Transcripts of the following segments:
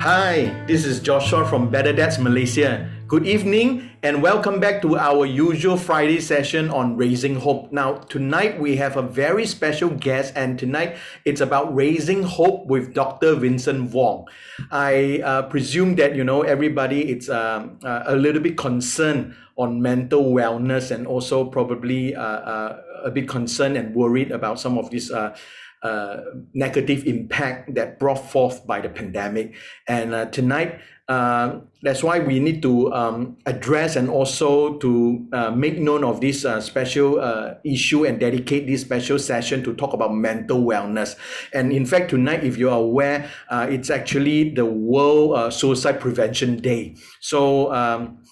Hi, this is Joshua from Better Dads Malaysia. Good evening and welcome back to our usual Friday session on Raising Hope. Now, tonight we have a very special guest, and tonight it's about raising hope with Dr. Vincent Wong. I uh, presume that you know everybody it's um, uh, a little bit concerned on mental wellness and also probably uh, uh a bit concerned and worried about some of these uh, negative impact that brought forth by the pandemic. And uh, tonight, uh, that's why we need to um, address and also to uh, make known of this uh, special issue and dedicate this special session to talk about mental wellness. And in fact, tonight, if you are aware, it's actually the World Suicide Prevention Day. So um,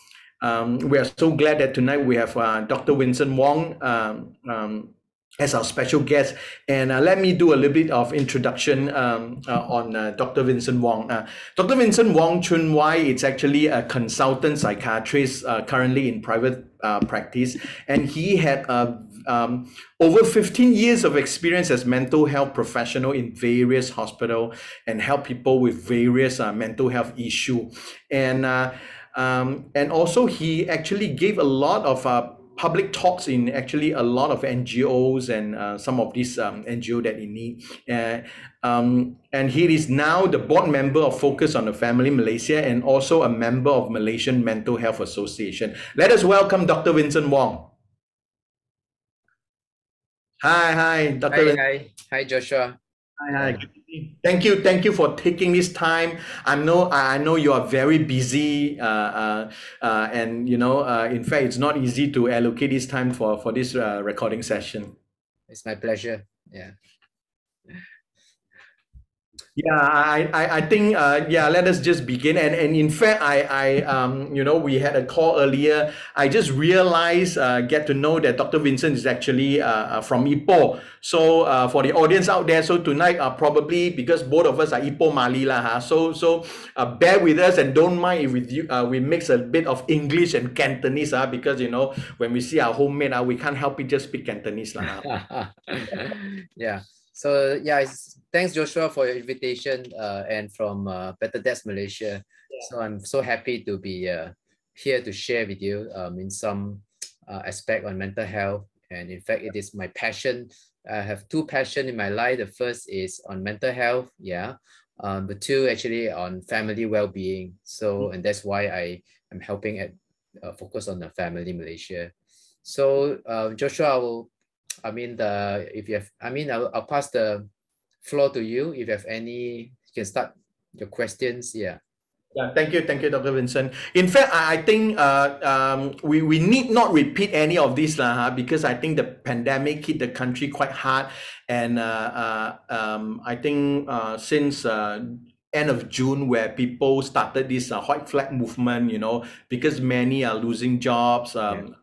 um, we are so glad that tonight we have Dr. Vincent Wong. As our special guest. And uh, let me do a little bit of introduction um, uh, on uh, Dr. Vincent Wong. Uh, Dr. Vincent Wong Chun Wei is actually a consultant psychiatrist uh, currently in private uh, practice, and he had um, over 15 years of experience as mental health professional in various hospital and help people with various mental health issue. And um, and also he actually gave a lot of public talks in actually a lot of NGOs and uh, some of these um, NGO that you need. Uh, um, and he is now the board member of Focus on the Family Malaysia and also a member of Malaysian Mental Health Association. Let us welcome Dr. Vincent Wong. Hi, hi, Dr. Hi, hi, hi, Joshua. Hi, hi. Thank you, thank you for taking this time. I know, I know you are very busy, uh, uh, uh, and you know, uh, in fact, it's not easy to allocate this time for for this uh, recording session. It's my pleasure. Yeah. Yeah, I, I, I think uh, yeah, let us just begin. And and in fact, I I um you know we had a call earlier. I just realized uh, get to know that Dr. Vincent is actually uh, uh from Ipoh. So uh, for the audience out there, so tonight uh, probably because both of us are Ipoh Mali lah, huh? so so uh, bear with us and don't mind if we uh, we mix a bit of English and Cantonese uh, because you know when we see our homemade uh, we can't help it just speak Cantonese lah. yeah. So yeah, thanks Joshua for your invitation uh, and from uh, Better Dads Malaysia. Yeah. So I'm so happy to be uh, here to share with you um, in some uh, aspect on mental health. And in fact, it is my passion. I have two passion in my life. The first is on mental health, yeah. Um, the two actually on family well-being. So, mm-hmm. and that's why I am helping at uh, focus on the family Malaysia. So, uh, Joshua, I will I mean, the if you have, I mean, I'll, I'll pass the floor to you. If you have any, you can start your questions. Yeah. Yeah, thank you, thank you, Dr. Vincent. In fact, I, I think uh, um, we, we need not repeat any of this lah, huh? because I think the pandemic hit the country quite hard, and uh, uh, um, I think uh, since uh, end of June where people started this uh, white flag movement, you know, because many are losing jobs. Um, yeah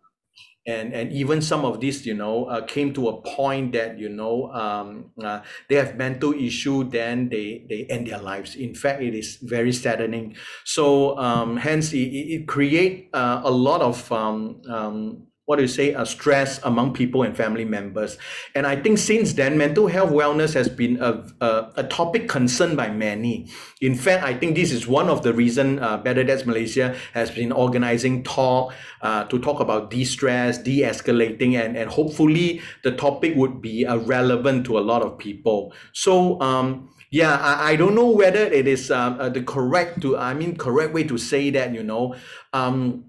and and even some of these you know uh, came to a point that you know um, uh, they have mental issue then they they end their lives. In fact it is very saddening. So um, hence it, it create uh, a lot of um, um what do you say, a stress among people and family members. And I think since then, mental health wellness has been a, a, a topic concerned by many. In fact, I think this is one of the reason uh, Better Dads Malaysia has been organizing talk uh, to talk about de-stress, de-escalating, and, and hopefully the topic would be uh, relevant to a lot of people. So, um, yeah, I, I don't know whether it is um, uh, the correct to, I mean, correct way to say that, you know, um,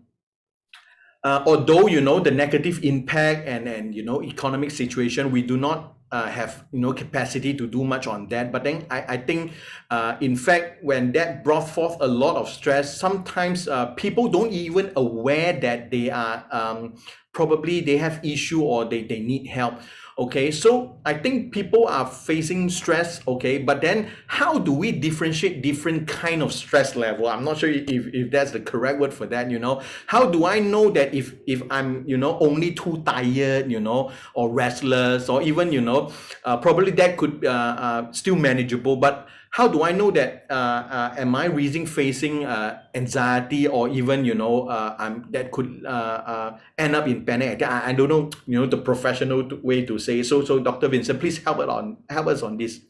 uh, although you know the negative impact and and you know economic situation we do not uh, have you know capacity to do much on that. But then i, I think uh, in fact when that brought forth a lot of stress sometimes uh, people don't even aware that they are um, probably they have issue or they, they need help okay so i think people are facing stress okay but then how do we differentiate different kind of stress level? I'm not sure if, if that's the correct word for that you know. How do i know that if if i'm you know only too tired you know or restless or even you know uh, probably that could uh, uh, still manageable but how do I know that uh, uh, am I really facing uh, anxiety or even you know uh, I'm that could uh, uh, end up in panic? I, I don't know you know the professional way to say so. So Dr. Vincent, please help us on help us on this.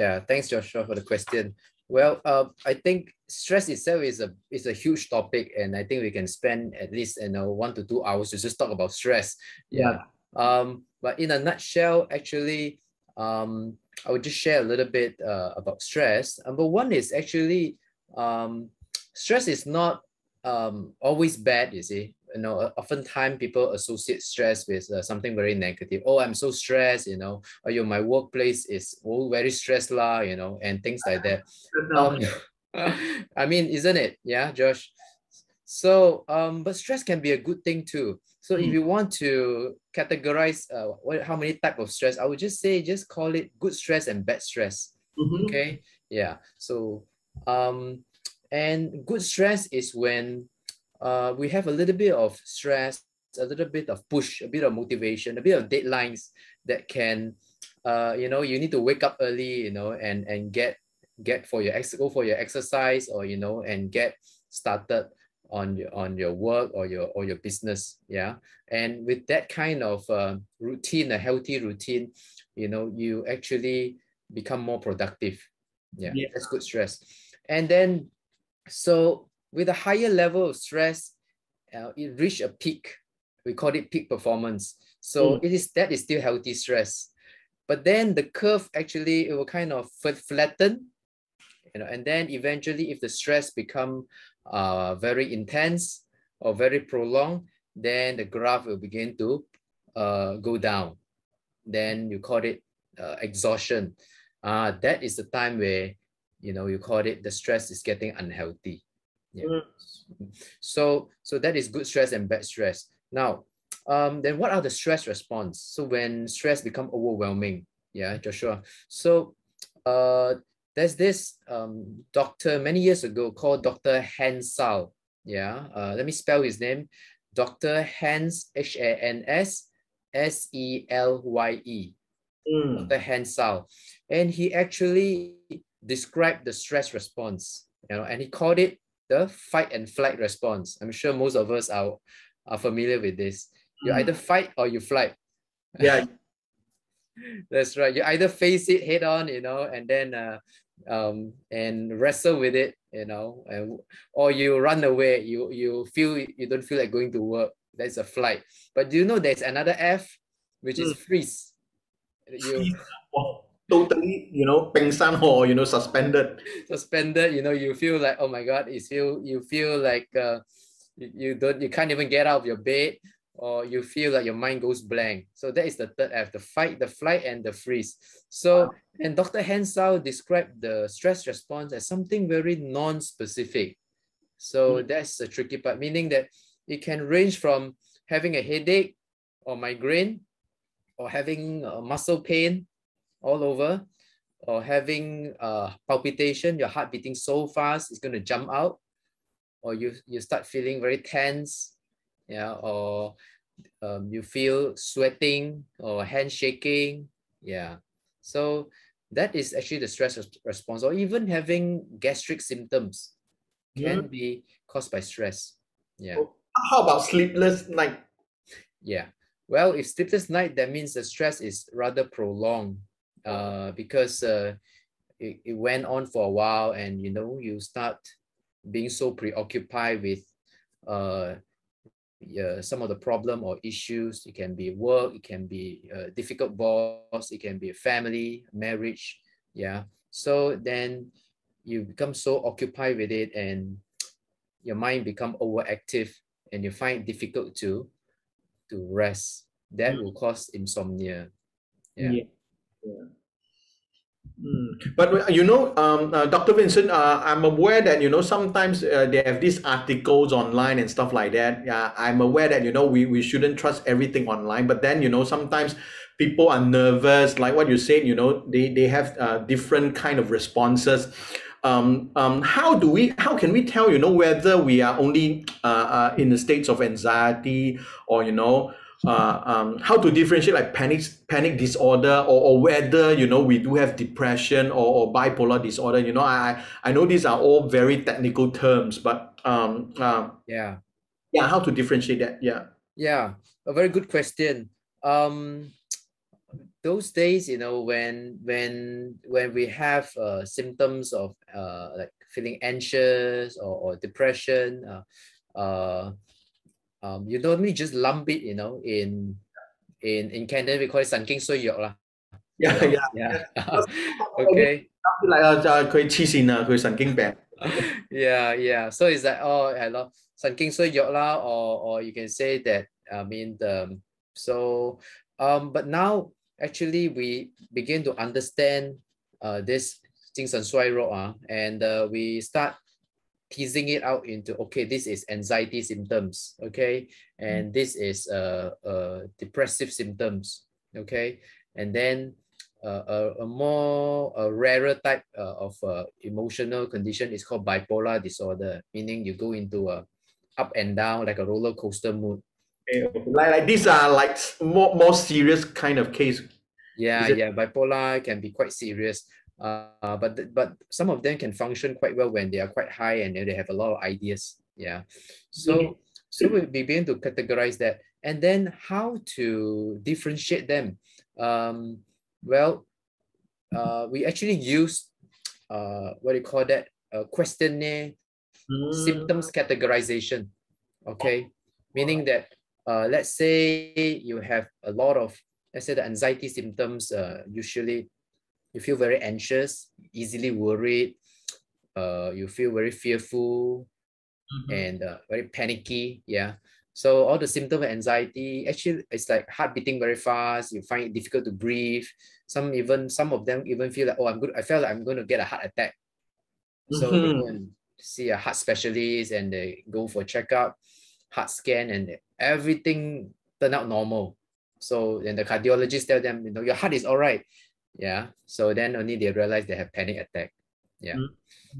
Yeah, thanks Joshua for the question. Well, uh, I think stress itself is a is a huge topic, and I think we can spend at least you know one to two hours to just talk about stress. Yeah. Um, but in a nutshell, actually, um, I would just share a little bit uh, about stress. Number one is actually um, stress is not um, always bad. You see, you know, oftentimes people associate stress with uh, something very negative. Oh, I'm so stressed, you know, or you my workplace is all very stressed lah, you know, and things like that. Um, I mean, isn't it? Yeah, Josh. So, um, but stress can be a good thing too. So if you want to categorize uh, what, how many type of stress, I would just say just call it good stress and bad stress. Mhm. Okay. Yeah. So um, and good stress is when uh, we have a little bit of stress, a little bit of push, a bit of motivation, a bit of deadlines that can, uh, you know, you need to wake up early, you know, and and get get for your ex go for your exercise or you know and get started on your on your work or your or your business yeah? And with that kind of uh, routine a healthy routine you know you actually become more productive. Yeah, Yeah. that's good stress. And then so with a higher level of stress uh, it reach a peak. We call it peak performance. So it is that is still healthy stress. But then the curve actually it will kind of fl- flatten you know and then eventually if the stress become uh, very intense or very prolonged then the graph will begin to uh, go down. Then you call it uh, exhaustion. Uh, that is the time where you know you call it the stress is getting unhealthy. Yeah. Mm. so so that is good stress and bad stress. Now um then what are the stress response? So when stress become overwhelming yeah joshua. So uh there's this um doctor many years ago called dr Hans Selye yeah uh, let me spell his name dr hans h-a-n-s s-e-l-y-e Mm. Dr. Hans Selye, and he actually described the stress response, you know, and he called it the fight and flight response. I'm sure most of us are, are familiar with this. You Mm. either fight or you flight. Yeah. That's right. You either face it head on, you know, and then uh, um, and wrestle with it, you know, and, or you run away. You you feel you don't feel like going to work. That's a flight. But do you know there's another F, which is freeze. You totally, you know, pengsan or you know, suspended. suspended. You know, you feel like oh my god, you feel you feel like uh, you, you don't you can't even get out of your bed, or you feel like your mind goes blank. So that is the third F: the fight, the flight, and the freeze. So and Dr. Hans Selye described the stress response as something very non-specific. So that's the tricky part, meaning that it can range from having a headache or migraine or having uh, muscle pain all over or having uh, palpitation, your heart beating so fast, it's going to jump out or you, you start feeling very tense, yeah, or um, you feel sweating or hand shaking, yeah. So that is actually the stress response or even having gastric symptoms can be caused by stress. Yeah. Oh. How about sleepless night? Yeah. Well, if sleepless night, that means the stress is rather prolonged uh, because uh, it, it went on for a while and, you know, you start being so preoccupied with uh, yeah, some of the problem or issues. It can be work, it can be a difficult boss, it can be a family, marriage. Yeah. So then you become so occupied with it and your mind become overactive and you find it difficult to to rest. That Mm. will cause insomnia. Yeah. Yeah. Yeah. Mm. But uh, you know, um, uh, Dr. Vincent, uh, I'm aware that you know sometimes uh, they have these articles online and stuff like that. Yeah, I'm aware that you know we, we shouldn't trust everything online. But then you know sometimes people are nervous, like what you said. You know, they they have uh, different kind of responses. Um, um, how do we? How can we tell? You know whether we are only uh, in the states of anxiety or you know uh, um, how to differentiate like panic panic disorder or, or whether you know we do have depression or, or bipolar disorder you know I I know these are all very technical terms but um, uh, Yeah. yeah how to differentiate that yeah Yeah. A very good question. Um those days, you know, when when when we have uh, symptoms of uh, like feeling anxious or, or depression, uh, uh, um, you normally just lump it, you know, in in in Canada we call it 神经衰弱啦。Yeah, yeah. Yeah. okay. like 啊，就系佢黐线啊，佢神经病。 yeah, yeah. So it's like oh, 系咯，神经衰弱啦，or or you can say that I mean the so um but now actually we begin to understand uh this 精神衰弱 uh, and uh, we start teasing it out into okay this is anxiety symptoms okay? And this is uh, uh depressive symptoms okay? And then uh, a, a more a rarer type uh, of uh, emotional condition is called bipolar disorder meaning you go into a up and down like a roller coaster mood. Like like these are like more more serious kind of case. yeah yeah bipolar can be quite serious uh, but th- but some of them can function quite well when they are quite high and they have a lot of ideas. Yeah. So so we begin to categorize that. And then how to differentiate them? Um well uh we actually use uh what do you call that? A questionnaire Mm. symptoms categorization. Okay? Meaning that uh, let's say you have a lot of let's say the anxiety symptoms uh, usually you feel very anxious easily worried uh, you feel very fearful Mhm. and uh, very panicky yeah so all the symptom of anxiety actually it's like heart beating very fast you find it difficult to breathe some even some of them even feel like oh i'm good i felt like i'm going to get a heart attack so they go Mhm. and see a heart specialist and they go for checkup, heart scan, and everything turned out normal. So then the cardiologist tell them, you know, your heart is all right. Yeah. So then only they realize they have panic attack. Yeah.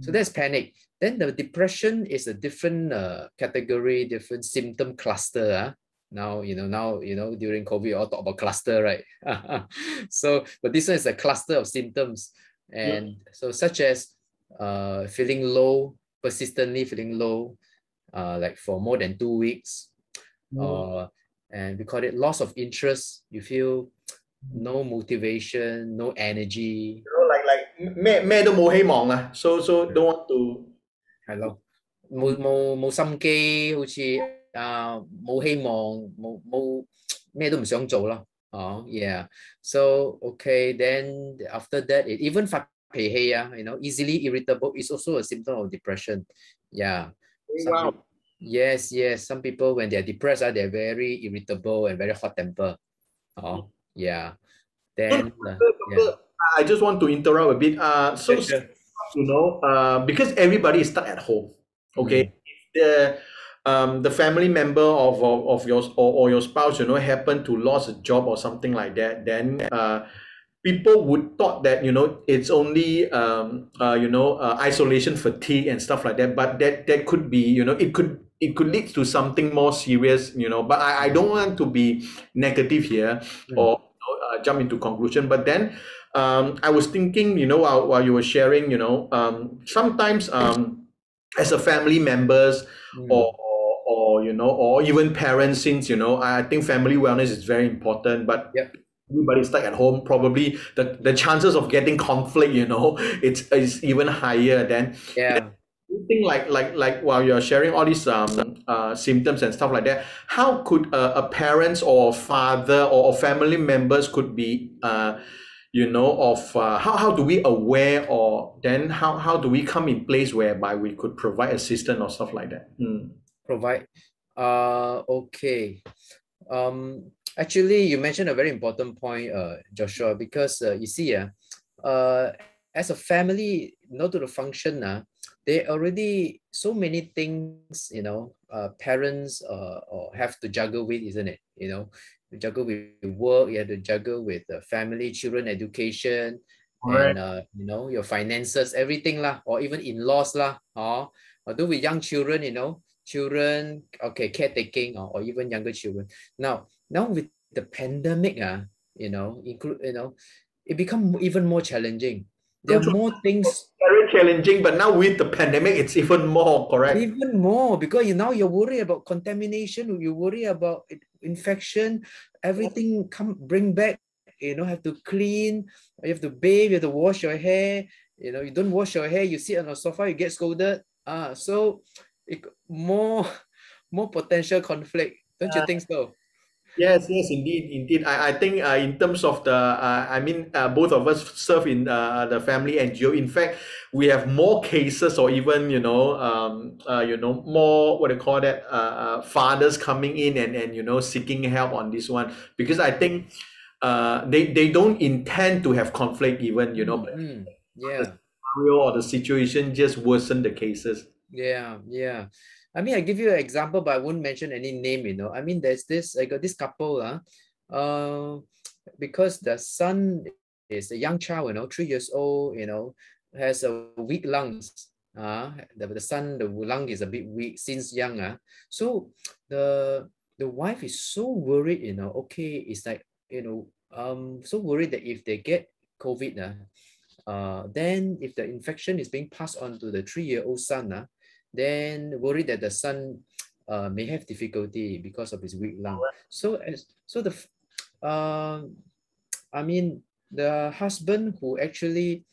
So that's panic. Then the depression is a different uh, category, different symptom cluster. ah. Now, you know, now, you know, during COVID, we all talk about cluster, right? so, but this one is a cluster of symptoms. And so such as uh, feeling low, persistently feeling low, uh, like for more than two weeks, Mm. uh, and we call it loss of interest. You feel no motivation, no energy. You know, like like 咩咩都冇希望啊，so so don't want to 系咯，冇冇冇心机，好似啊冇希望，冇冇咩都唔想做咯。哦，yeah。So okay, then after that, it even 发脾气啊，you know, easily irritable is also a symptom of depression. Yeah. Some wow. peop- Yes, yes. Some people when they're depressed, ah, they're very irritable and very hot temper. Oh, yeah. Then uh, yeah. I just want to interrupt a bit. Uh, so Sure, sure. you know, uh, because everybody is stuck at home. Okay, if the um the family member of of, of yours or, or your spouse, you know, happen to lost a job or something like that, then uh, people would thought that you know it's only um uh you know uh, isolation fatigue and stuff like that. But that that could be you know it could it could lead to something more serious. You know, but I, I don't want to be negative here Mm. or jump into conclusion. But then um, I was thinking, you know, while, while you were sharing, you know, um, sometimes um, as a family members Mm. or, or, or, you know, or even parents, since, you know, I think family wellness is very important, but Yep. everybody's stuck at home, probably the, the chances of getting conflict, you know, it's, is even higher than yeah. Think like like like while you're sharing all these um uh symptoms and stuff like that how could a, a parents or father or, or family members could be uh you know of uh, how, how do we aware or then how, how do we come in place whereby we could provide assistance or stuff like that? Mm. provide. Uh okay. Um actually you mentioned a very important point uh joshua because uh, you see uh, uh as a family not to the function uh, they already so many things you know uh, parents uh, or have to juggle with isn't it? You know you juggle with work you have to juggle with uh, family children education and uh, you know your finances everything lah or even in-laws lah or although with young children you know children okay caretaking or, or even younger children. Now now with the pandemic uh, you know include you know it become even more challenging there are more things very challenging but now with the pandemic it's even more correct even more because you now you're worried about contamination you worry about infection everything come bring back you know, have to clean, you have to bathe, you have to wash your hair. You know, you don't wash your hair, you sit on the sofa, you get scolded. Ah, so it, more more potential conflict. Don't you think so? Yes, yes, indeed, indeed. I, I think uh, in terms of the, uh, I mean, uh, both of us serve in uh, the family NGO. In fact, we have more cases, or even you know, um, uh, you know, more what do you call that, uh, fathers coming in and and you know seeking help on this one because I think, uh, they they don't intend to have conflict even you know, but Mm, yeah. the scenario or the situation just worsen the cases. Yeah, yeah. I mean, I give you an example, but I won't mention any name, you know. I mean, there's this, I got this couple, uh, uh, because the son is a young child, you know, three years old, you know, has a weak lungs. Uh, the, the son, the lung is a bit weak since young. Uh. So the the wife is so worried, you know, okay, it's like, you know, um, so worried that if they get COVID, uh, uh, then if the infection is being passed on to the three-year-old son, uh, then worried that the son uh, may have difficulty because of his weak lung. So as so the um I mean the husband who actually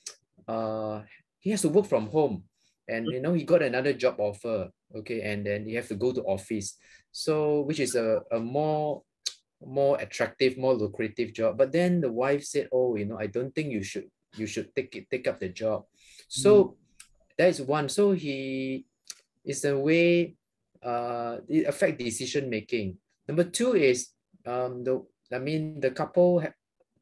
uh he has to work from home. And you know he got another job offer okay and then he have to go to office. So which is a, a more more attractive more lucrative job. But then the wife said oh you know i don't think you should you should take it take up the job. So that is one. So he is the way uh it affect decision making. Number two is um the i mean the couple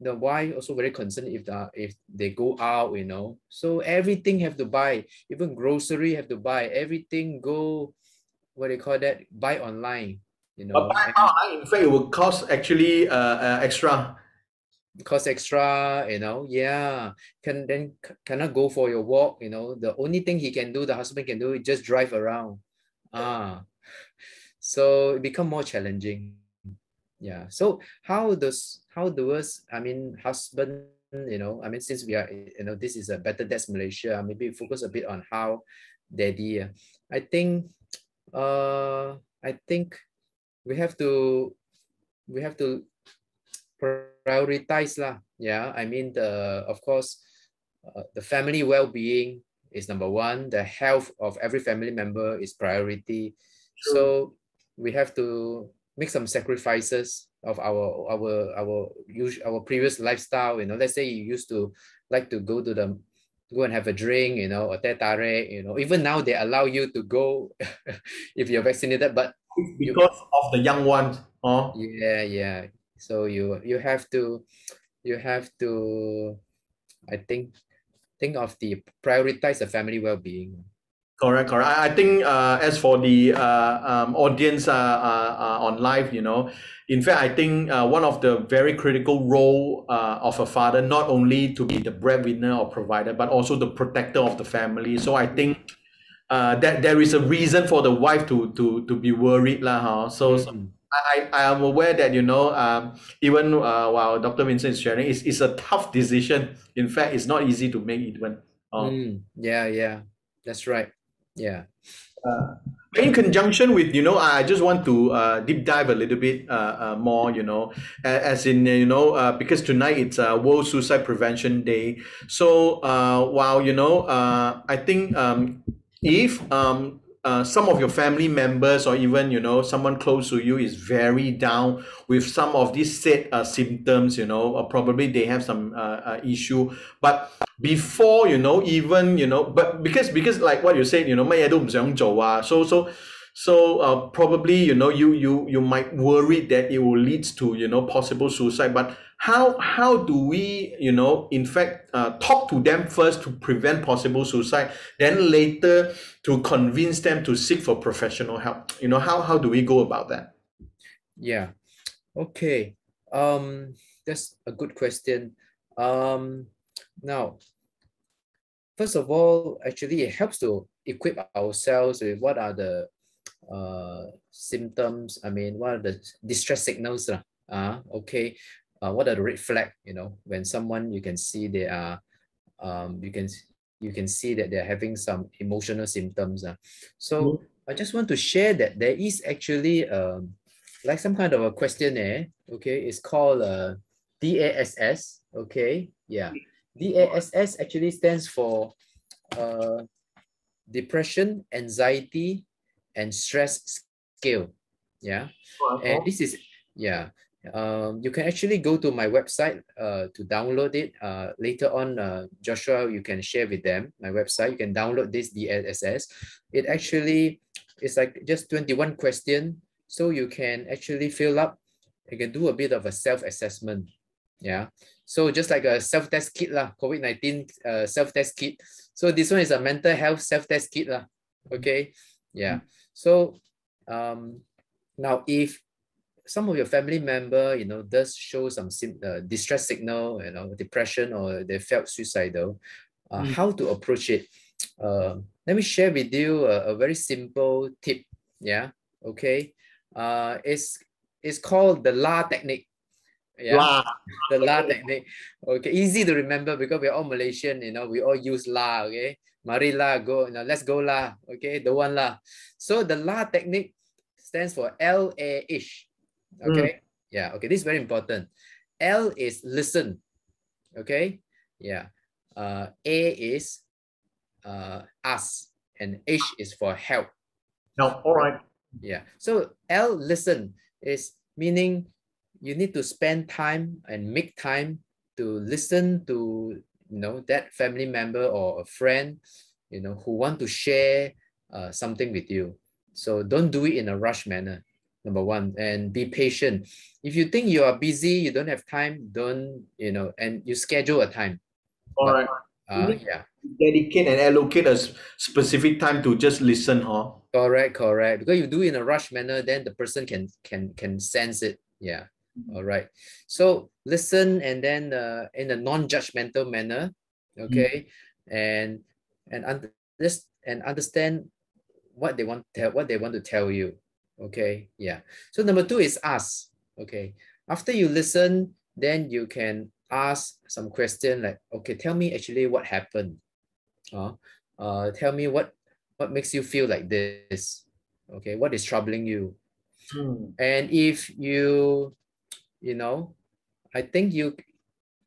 the wife also very concerned if the if they go out you know. So everything have to buy even grocery have to buy everything go what do you call that buy online you know. But now, uh, in fact, it will cost actually uh, uh, extra. Cost extra, you know, yeah, can then cannot go for your walk, you know. The only thing he can do, the husband can do, is just drive around. Ah, so it become more challenging. Yeah. So how does how does I mean husband, you know, I mean since we are you know this is a better dads Malaysia, maybe focus a bit on how daddy. uh, I think uh I think we have to we have to prioritize lah. Yeah, I mean the of course uh, the family well-being is number one. The health of every family member is priority. So we have to make some sacrifices of our our our usual our previous lifestyle. You know, let's say you used to like to go to the go and have a drink, you know, or teh tarik, you know. Even now they allow you to go if you're vaccinated, but because of the young ones. Oh, yeah, yeah. So you you have to you have to I think think of the prioritize the family well-being. correct, correct. I, I think uh, as for the uh, um, audience uh, uh, uh, on live, you know, in fact, I think uh, one of the very critical role uh, of a father, not only to be the breadwinner or provider, but also the protector of the family. So I think uh, that there is a reason for the wife to to to be worried, lah. Huh? So, so Mm. I, I am aware that you know um, even uh, while Dr. Vincent is sharing, it's, it's a tough decision. In fact, it's not easy to make even. Uh, Mm, yeah, yeah. That's right. Yeah. Uh, in conjunction with you know, I just want to uh, deep dive a little bit uh, uh, more. You know, as in you know uh, because tonight it's uh, World Suicide Prevention Day. So uh, while you know, uh, I think um, if um, uh, some of your family members or even you know someone close to you is very down with some of these said uh, symptoms you know or probably they have some uh, uh, issue but before you know even you know but because because like what you said you know 乜嘢都唔想做啊 so so so uh, probably you know you you you might worry that it will lead to you know possible suicide but how how do we you know in fact uh, talk to them first to prevent possible suicide then later to convince them to seek for professional help you know how how do we go about that Yeah. Okay. Um, that's a good question. Um, now, first of all, actually, it helps to equip ourselves with what are the uh, symptoms. I mean, what are the distress signals? Uh, okay. Uh, what are the red flag? You know, when someone you can see they are, um, you can you can see that they're having some emotional symptoms. Uh. So I just want to share that there is actually um, like some kind of a questionnaire. Okay, it's called uh, DASS. Okay, yeah. DASS actually stands for uh, depression, anxiety, and stress scale. Yeah, and this is yeah. Um, you can actually go to my website uh, to download it. Uh, later on, uh, Joshua, you can share with them my website. You can download this DASS. It actually is like just 21 question. So you can actually fill up, you can do a bit of a self-assessment. Yeah. So just like a self-test kit lah, COVID-19 uh, self-test kit. So this one is a mental health self-test kit lah. Okay. Yeah. So um, now if some of your family member, you know, does show some uh, distress signal, you know, depression or they felt suicidal, uh, mm. how to approach it? Uh, let me share with you a, a, very simple tip. Yeah. Okay. Uh, it's it's called the La technique. Yeah. La. The La technique. Okay. Easy to remember because we're all Malaysian. You know, we all use La. Okay. Mari La go. You know, let's go La. Okay. The one La. So the La technique stands for L A ish. Okay. Mm. Yeah. Okay. This is very important. L is listen. Okay. Yeah. Uh, A is uh, ask, and H is for help. No. All right. Yeah. So L listen is meaning you need to spend time and make time to listen to you know that family member or a friend you know who want to share uh, something with you. So don't do it in a rush manner number one and be patient. If you think you are busy you don't have time don't you know and you schedule a time. All but, right uh, yeah. dedicate and allocate a specific time to just listen huh? Correct correct. Because you do it in a rush manner then the person can can can sense it. Yeah. All right so listen and then uh, in a non-judgmental manner okay mm-hmm. and and under, this and understand what they want to tell what they want to tell you Okay, yeah. So number two is ask. Okay, after you listen, then you can ask some question like, okay, tell me actually what happened. Uh, uh, tell me what what makes you feel like this. Okay, what is troubling you? Hmm. And if you, you know, I think you,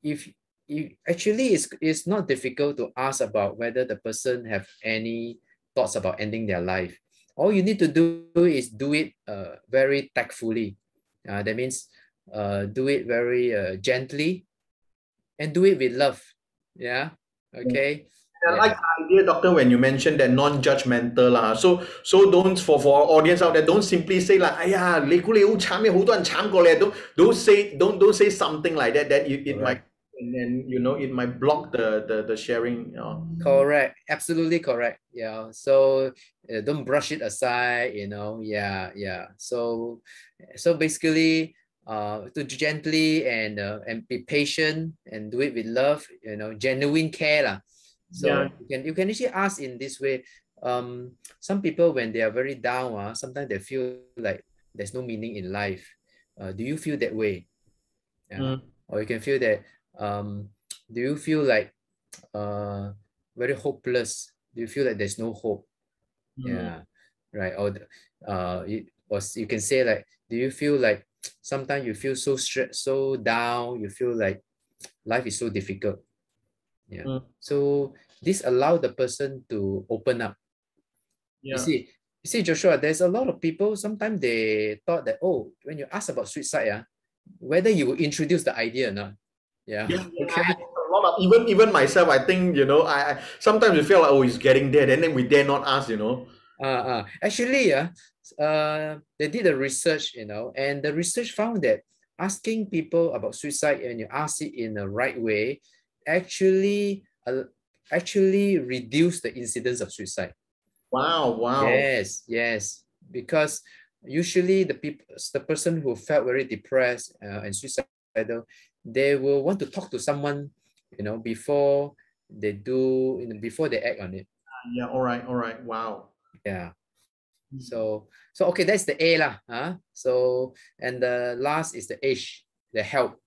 if you actually it's, it's not difficult to ask about whether the person have any thoughts about ending their life all you need to do is do it uh, very tactfully. Uh, that means uh, do it very uh, gently and do it with love. Yeah. Okay. I like the idea, doctor, when you mentioned that non-judgmental lah. So so don't for for our audience out there, don't simply say like, "哎呀，你估你好惨嘅，好多人惨过你." Don't don't say don't don't say something like that. That you, it might and then you know it might block the the, the sharing you know. correct absolutely correct yeah so uh, don't brush it aside you know yeah yeah so so basically uh to gently and uh, and be patient and do it with love you know genuine care lah. so yeah. you can you can actually ask in this way um some people when they are very down uh, sometimes they feel like there's no meaning in life uh, do you feel that way yeah. Mm. or you can feel that um, do you feel like uh, very hopeless? Do you feel like there's no hope? Mm. Yeah, right. Or uh, it or you can say like, do you feel like sometimes you feel so stressed, so down? You feel like life is so difficult. Yeah. Mm. So this allow the person to open up. Yeah. You see, you see, Joshua, there's a lot of people, sometimes they thought that, oh, when you ask about suicide, uh, whether you will introduce the idea or not. Yeah. yeah, okay. A lot of even even myself, I think you know, I, I sometimes we feel like oh, he's getting there, and then we dare not ask, you know. Uh, uh actually, uh, uh, they did a research, you know, and the research found that asking people about suicide and you ask it in the right way actually uh, actually reduce the incidence of suicide. Wow! Wow! Yes, yes, because usually the people, the person who felt very depressed uh, and suicidal, they will want to talk to someone, you know, before they do, you know, before they act on it. Yeah. All right. All right. Wow. Yeah. Hmm. So, so okay, that's the A lah. Huh? So, and the last is the H, the help.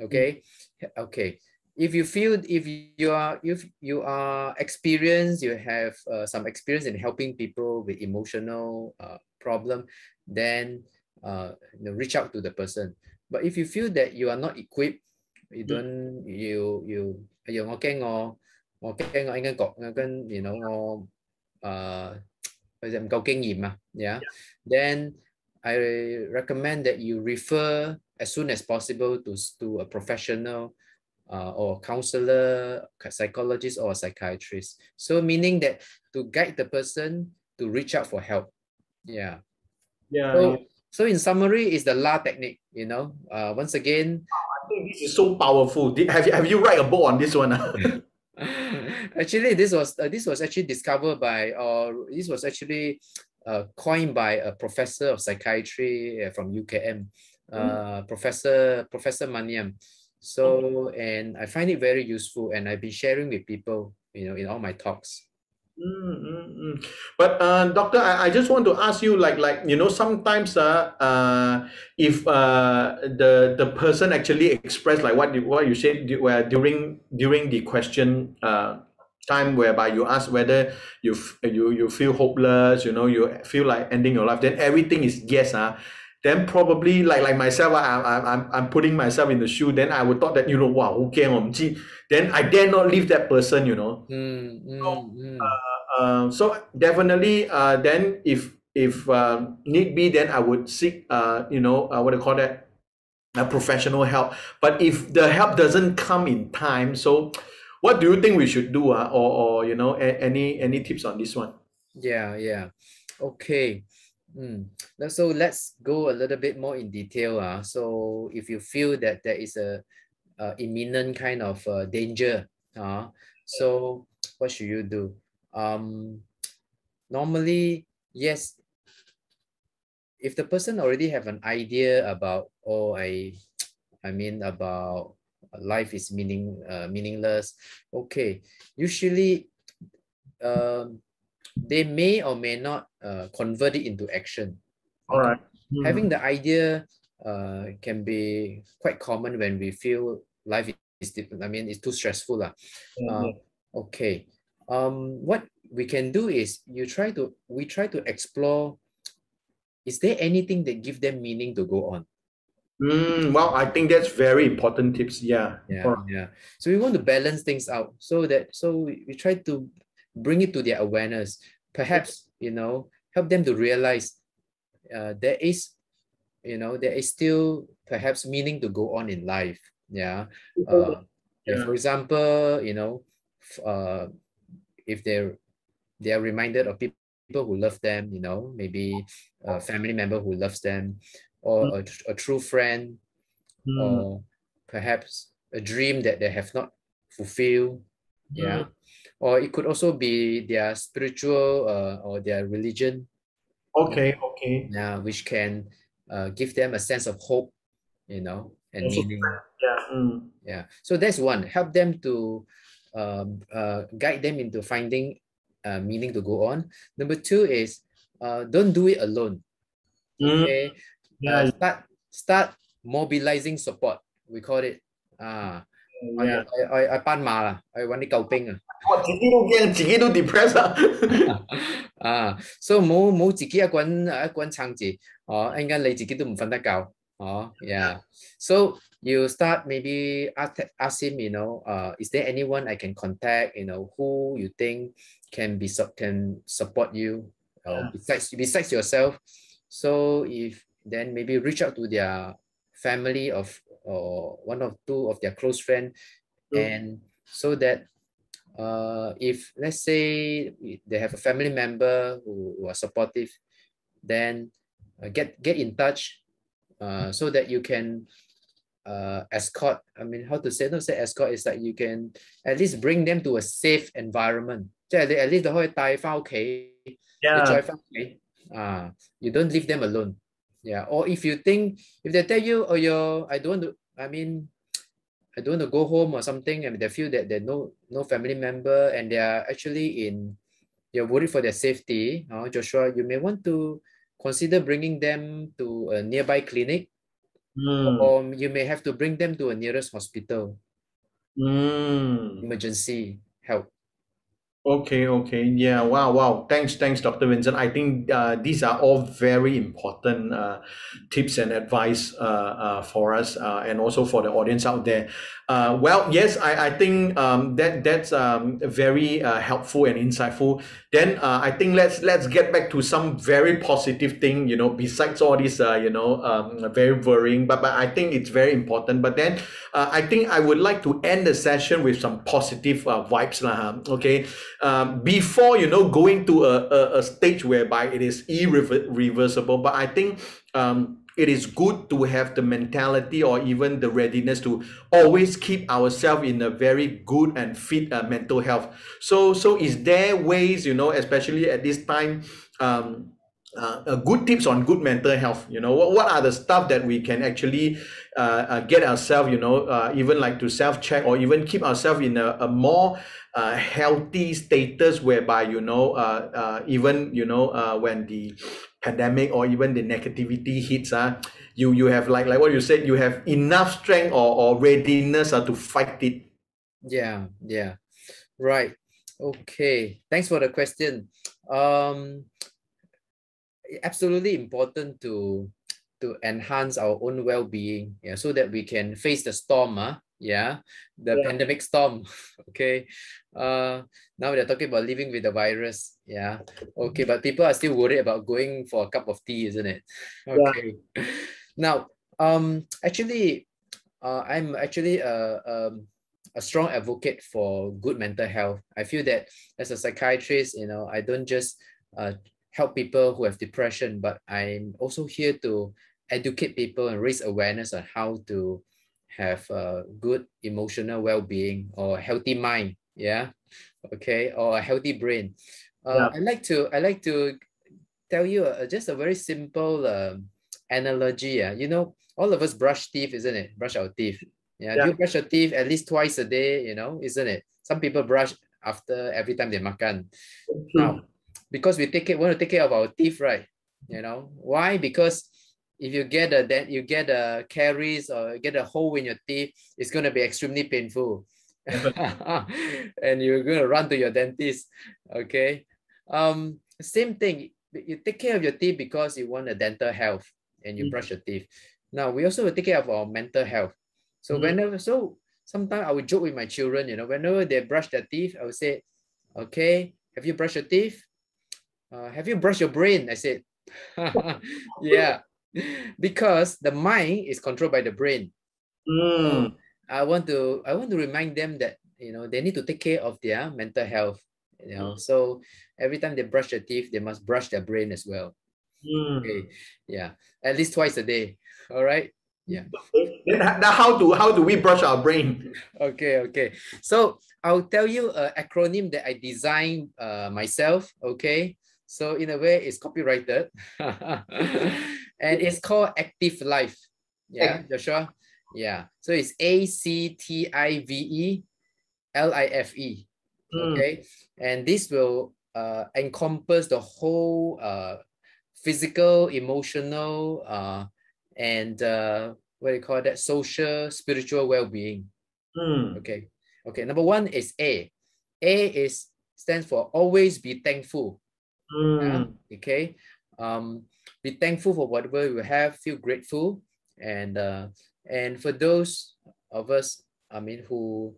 Okay. Mm. Okay if you feel if you are if you are experienced you have uh, some experience in helping people with emotional uh, problem then uh, you know, reach out to the person. But if you feel that you are not equipped you mm. don't you you you know you know uh yeah then i recommend that you refer as soon as possible to to a professional uh, or counselor, psychologist, or psychiatrist. So meaning that to guide the person to reach out for help. Yeah. Yeah. So, yeah. so in summary, is the La technique. You know, uh, once again. I think this is so powerful. Did, have you have you write a book on this one? actually, this was uh, this was actually discovered by or this was actually uh, coined by a professor of psychiatry uh, from UKM, uh, mm. Professor Professor Maniam. So, and I find it very useful, and I've been sharing with people, you know, in all my talks. Mm, mm, mm. But uh, doctor, I, I just want to ask you, like, like you know, sometimes uh, uh if uh the the person actually expressed like what you, what you said where during during the question uh time whereby you ask whether you you you feel hopeless, you know, you feel like ending your life, then everything is yes, uh, then probably like like myself, I, I, I'm, I'm putting myself in the shoe, then I would thought that, you know, wow, okay, then I dare not leave that person, you know. Mm, mm, so, mm. Uh, uh, so definitely, uh, then if if uh, need be, then I would seek, uh, you know, uh, what do you call that, a professional help. But if the help doesn't come in time, so what do you think we should do, uh, or or you know, a- any any tips on this one? Yeah, yeah, okay. Mm. So let's go a little bit more in detail. Uh. So if you feel that there is a, a imminent kind of uh, danger, uh, so what should you do? Um, normally, yes, if the person already have an idea about, oh, I, I mean about life is meaning uh, meaningless, okay, usually um, they may or may not uh, convert it into action. All right. Mm. Having the idea uh, can be quite common when we feel life is different. I mean, it's too stressful. Uh. Uh, okay. Um, what we can do is you try to we try to explore. Is there anything that give them meaning to go on? Mm, well, I think that's very important tips. Yeah. Yeah. Yeah. So we want to balance things out so that so we, we try to bring it to their awareness. Perhaps, you know, help them to realize uh, there is, you know, there is still perhaps meaning to go on in life. Yeah. Uh, yeah. For example, you know, uh, if they're they are reminded of people who love them, you know, maybe a family member who loves them, or mm. a, a true friend, mm. or perhaps a dream that they have not fulfilled. Mm. Yeah or it could also be their spiritual uh, or their religion. Okay, okay. Yeah, which can uh, give them a sense of hope, you know, and also, meaning. Yeah. Mm. Yeah. So that's one. Help them to um, uh, guide them into finding uh, meaning to go on. Number two is uh, don't do it alone. Mm. Okay. Yeah. Uh, start start mobilizing support. We call it. Ah, yeah. I, I, I 班马啦，我揾啲救兵啊！我自己都惊，自己都 depressed 啊！啊，所以冇冇自己一个人一个人撑住，哦，一阵间你自己都唔瞓得觉，哦，yeah。So you start maybe ask ask him, you know, uh, is there anyone I can contact, you know, who you think can be can support you, uh, besides besides yourself. So if then maybe reach out to their family of or one or two of their close friend, mm. and so that uh, if let's say they have a family member who, who are supportive, then uh, get get in touch uh, so that you can uh, escort. I mean, how to say? Not say escort is that you can at least bring them to a safe environment. 即系你 at least 可以带翻屋企，你再翻屋企啊，you don't leave them alone. Yeah. Or if you think if they tell you, oh, you I don't want to. I mean, I don't want to go home or something, and they feel that they no no family member and they are actually in, you're worried for their safety. Uh, Joshua, you may want to consider bringing them to a nearby clinic, mm. or you may have to bring them to a nearest hospital. Mm. Emergency help. Okay, okay. Yeah, wow, wow. Thanks, thanks, Dr. Vincent. I think uh, these are all very important uh, tips and advice uh, uh, for us uh, and also for the audience out there. Uh, well, yes, I, I think um, that that's um, very helpful and insightful. Then uh, I think let's let's get back to some very positive thing. You know, besides all this, uh, you know, um, very worrying, but but I think it's very important. But then uh, I think I would like to end the session with some positive uh, vibes, lah. Okay, um, before you know going to a, a, a stage whereby it is irreversible. But I think um, it is good to have the mentality or even the readiness to always keep ourselves in a very good and fit uh, mental health. So so is there ways you know especially at this time um uh, uh, good tips on good mental health? You know what, what are the stuff that we can actually uh, uh, get ourselves you know uh, even like to self check or even keep ourselves in a, a more uh, healthy status whereby you know even you know when the pandemic or even the negativity hits uh, you you have like like what you said you have enough strength or, or readiness uh, to fight it Yeah, yeah. Right. Okay. Thanks for the question. Um absolutely important to to enhance our own well-being yeah so that we can face the storm uh, yeah the Yeah. pandemic storm. Okay. Uh now they're talking about living with the virus. Yeah. Okay but people are still worried about going for a cup of tea isn't it? Okay. Now um actually uh, i'm actually a, um, a strong advocate for good mental health. I feel that as a psychiatrist you know i don't just uh, help people who have depression, but I'm also here to educate people and raise awareness on how to have a good emotional well-being or a healthy mind. Yeah. Okay. Or a healthy brain. Uh, I like to I like to tell you uh, just a very simple um analogy. Uh. You know, all of us brush teeth, isn't it? Brush our teeth. Yeah. Yeah. You brush your teeth at least twice a day, you know, isn't it? Some people brush after every time they makan. Now, because we take it want to take care of our teeth, right? You know why? Because if you get a then you get a caries or get a hole in your teeth, it's going to be extremely painful, and you're going to run to your dentist. Okay, um, same thing. You take care of your teeth because you want a dental health, and you Mm. brush your teeth. Now we also will take care of our mental health. So Mm. whenever so sometimes I would joke with my children, you know, whenever they brush their teeth, I would say, okay, have you brushed your teeth? Uh, have you brushed your brain? I said, yeah, because the mind is controlled by the brain. Mm, I want to I want to remind them that you know they need to take care of their mental health. You know, so every time they brush their teeth, they must brush their brain as well. mm. Okay, yeah, at least twice a day. All right. Then now how do how do we brush our brain? Okay, okay. So I'll tell you an acronym that I designed uh, myself. Okay. So in a way, it's copyrighted, and it's called Active Life. Yeah, Joshua. Yeah. So it's A C T I V E L I F E. Mm, Okay. And this will uh, encompass the whole uh, physical, emotional, uh, and uh, what do you call that? Social, spiritual well-being. mm, Okay. Okay. Number one is A. A is stands for always be thankful. yeah, mm. Okay. Um, be thankful for whatever you have. Feel grateful, and uh, and for those of us, I mean, who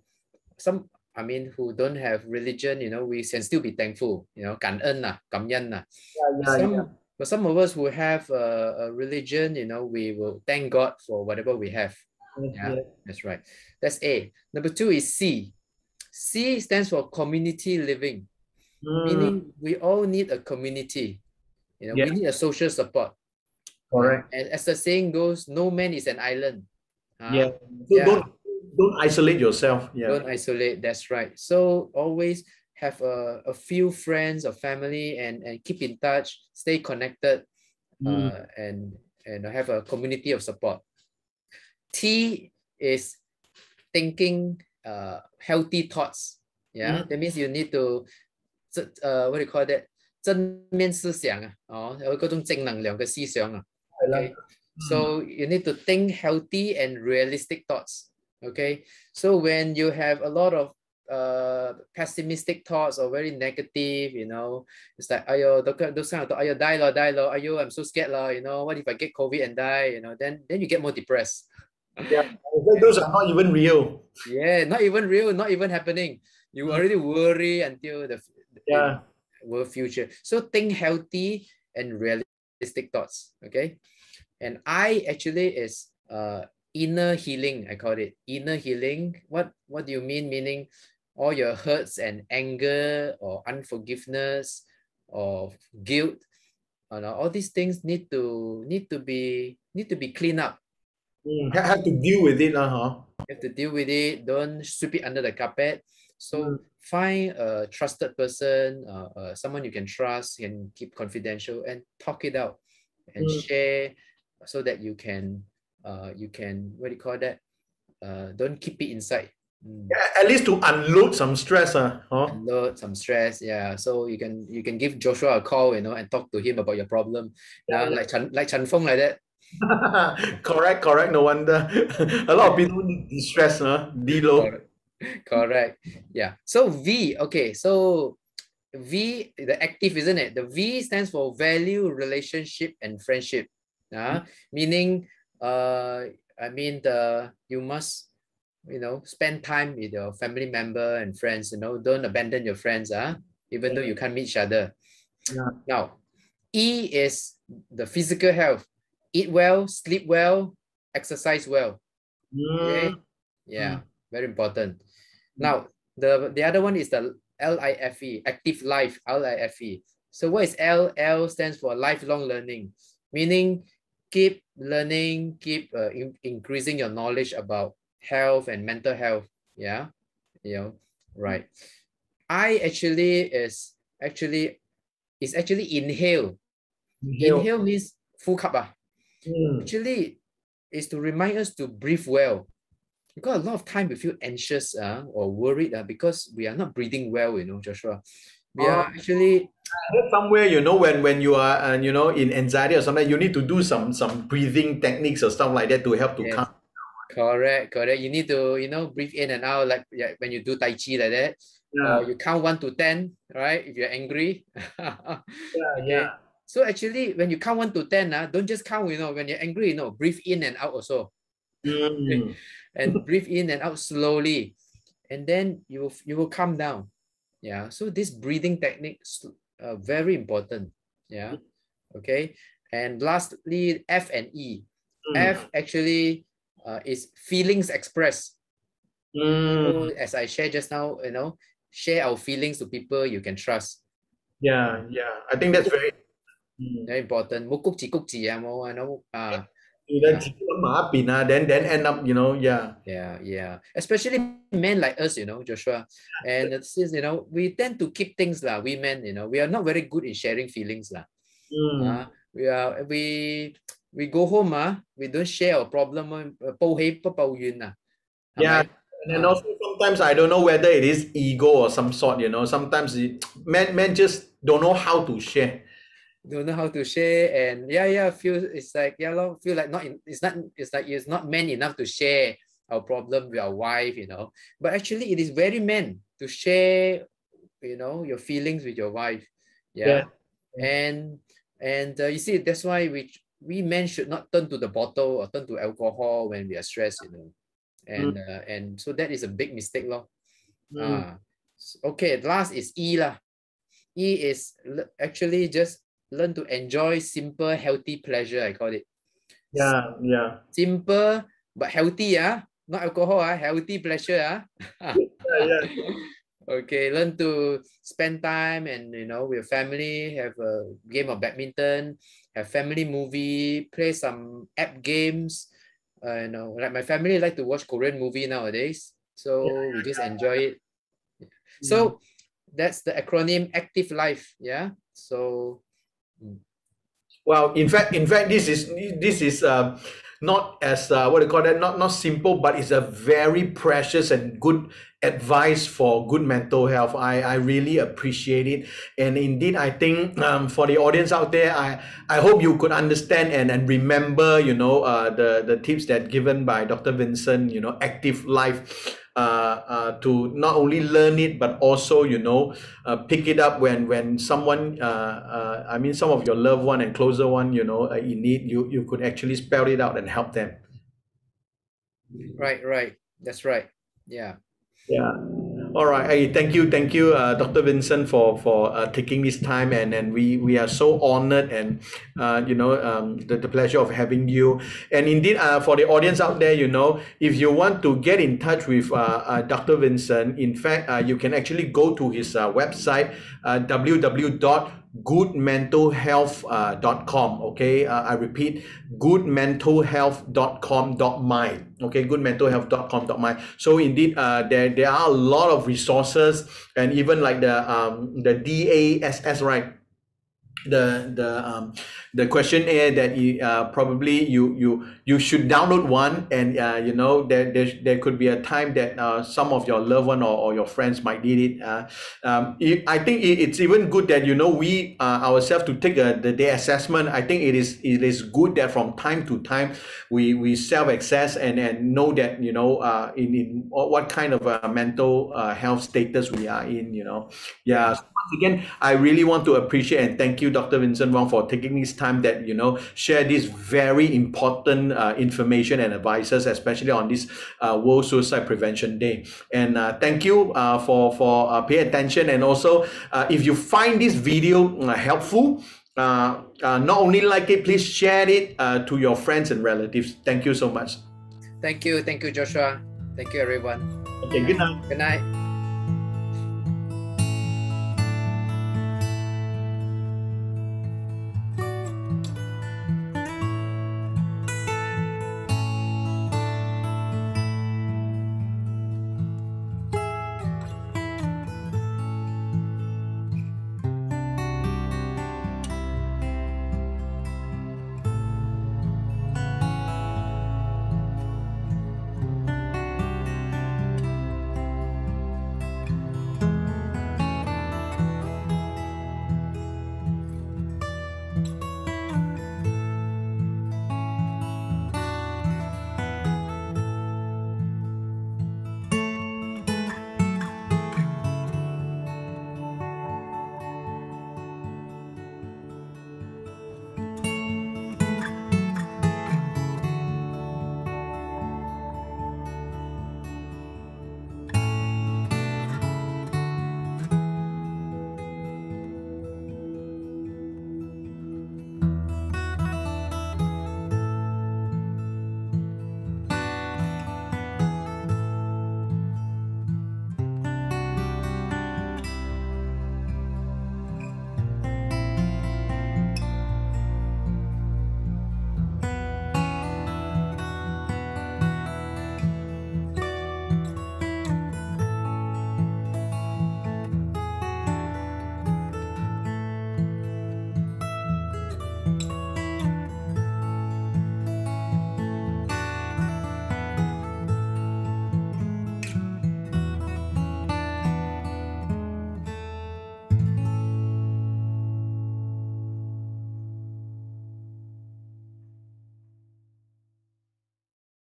some I mean, who don't have religion, you know, we can still be thankful. You know, 感恩呐，感恩呐。Yeah, yeah, some, yeah. For some of us who have a, a religion, you know, we will thank God for whatever we have. Yes, Yeah. yes. That's right. That's A. Number two is C. C stands for community living, Mm, meaning we all need a community. You know, Yeah. we need a social support. correct. And as the saying goes, no man is an island. Ah, Yeah. So yeah. don't don't isolate yourself. Yeah. Don't isolate. That's right. So always have a, a few friends or family and, and keep in touch, stay connected, Mm, uh, and and have a community of support. T is thinking uh, healthy thoughts. Yeah, that means you need to 这 uh, what do you call that? 正面思想啊，哦，有嗰种正能量嘅思想啊。系啦。 Okay. So you need to think healthy and realistic thoughts. Okay. So when you have a lot of uh pessimistic thoughts or very negative, you know, it's like ayo, those kind of thought, ayo, die lo, die lo, ayo, I'm so scared lo, you know, what if I get COVID and die, you know, then then you get more depressed. Yeah, those are not even real. Yeah, not even real, not even happening. You already worry until the yeah world future. So think healthy and realistic thoughts. Okay. And I actually is uh inner healing, I call it inner healing. What what do you mean? Meaning all your hurts and anger or unforgiveness or guilt. You know, all these things need to need to be need to be cleaned up. Mm, have to deal with it, uh-huh. You have to deal with it. Don't sweep it under the carpet. So find a trusted person, uh, uh, someone you can trust and keep confidential, and talk it out and mm. share, so that you can uh, you can what do you call that? Uh, don't keep it inside. Mm. At least to unload some stress, uh, huh? Unload some stress, yeah. So you can you can give Joshua a call, you know, and talk to him about your problem. Yeah, uh, like Chan, like Chan Feng like that. correct, correct. No wonder a lot of people need distress, huh? D-low. Correct. Yeah. So V, okay. So V, the active, isn't it? The V stands for value, relationship, and friendship. Uh, meaning uh, I mean, the you must, you know, spend time with your family member and friends. You know, don't abandon your friends. Ah, uh, even though you can't meet each other. Yeah. Now, E is the physical health. Eat well, sleep well, exercise well. Mm. Okay. Yeah, mm. very important. Now, the the other one is the LIFE, active life, LIFE. So what is L? L stands for lifelong learning, meaning keep learning, keep uh, in, increasing your knowledge about health and mental health. Yeah, you know, right. I actually is actually is actually inhale. Inhale, inhale means full cup. Ah. Mm. Actually, is to remind us to breathe well. Because a lot of time we feel anxious uh, or worried uh, because we are not breathing well, you know, Joshua. We are oh. actually somewhere you know when when you are uh, you know in anxiety or something you need to do some some breathing techniques or stuff like that to help to yes. calm correct correct you need to you know breathe in and out like yeah, when you do tai chi like that yeah. Uh, you count one to ten right if you're angry yeah yeah so actually when you count one to ten uh, don't just count you know when you're angry you know breathe in and out also mm. and breathe in and out slowly and then you will, you will calm down yeah so this breathing technique uh, very important. Yeah. Okay. And lastly, F and E. Mm. F actually uh, is feelings expressed. Mm. So as I shared just now, you know, share our feelings to people you can trust. Yeah, yeah. I think that's very very important. Then yeah. then then end up you know yeah. Yeah yeah. Especially men like us you know joshua. And it says you know we tend to keep things lah we men you know. We are not very good in sharing feelings lah. Mm. uh, we are we we go home ah we don't share our problem uh, yeah and then also sometimes I don't know whether it is ego or some sort, you know. Sometimes it, men men just don't know how to share don't know how to share and yeah yeah feel it's like yeah lo, feel like not in, it's not it's like it's not man enough to share our problem with our wife you know but actually it is very men to share you know your feelings with your wife yeah, yeah. and and uh, you see that's why we we men should not turn to the bottle or turn to alcohol when we are stressed you know and mm. uh, and so that is a big mistake lo. Mm. Uh, okay last is e lah e is actually just learn to enjoy simple, healthy pleasure. I call it. Yeah, yeah. Simple but healthy, yeah. Not alcohol, ah. Healthy pleasure, ah. yeah, yeah. Okay, learn to spend time and you know with your family, have a game of badminton, have family movie, play some app games. Uh, you know, like my family like to watch Korean movie nowadays, so yeah. we just enjoy it. So that's the acronym Active Life. Yeah. So well, in fact, in fact, this is this is uh, not as uh, what do you call that? Not not simple, but it's a very precious and good advice for good mental health. I, I really appreciate it. And indeed, I think um, for the audience out there, I, I hope you could understand and, and remember, you know, uh, the, the tips that given by Dr. Vincent, you know, active life. Uh, uh, to not only learn it but also you know uh, pick it up when when someone uh, uh, I mean some of your loved one and closer one you know uh, in need you you could actually spell it out and help them right right that's right yeah yeah. All right. Hey, thank you, thank you, uh, Dr. Vincent, for for uh, taking this time, and and we we are so honored and uh, you know um, the, the pleasure of having you. And indeed, uh, for the audience out there, you know, if you want to get in touch with uh, uh, Dr. Vincent, in fact, uh, you can actually go to his website, uh, www goodmentalhealth.com uh, okay? Uh, i repeat goodmentalhealth.com.my okay? Goodmentalhealth.com.my so indeed uh, there there are a lot of resources and even like the um the DASS right? The the um the questionnaire that you uh, probably you you you should download one and uh, you know there, there there could be a time that uh, some of your loved one or, or your friends might need it uh, um, it, I think it, it's even good that you know we uh, ourselves to take a, the DASS assessment I think it is it is good that from time to time we we self-assess and and know that you know uh, in, in what kind of a mental uh, health status we are in you know yeah so once again I really want to appreciate and thank you Dr. Vincent Wong for taking this time that you know share this very important uh, information and advices, especially on this uh, World Suicide Prevention Day. And uh, thank you uh, for for uh, pay attention. And also, uh, if you find this video uh, helpful. Uh, uh, not only like it, please share it uh, to your friends and relatives. Thank you so much. Thank you. Thank you, Joshua. Thank you, everyone. Okay, good night. Good night.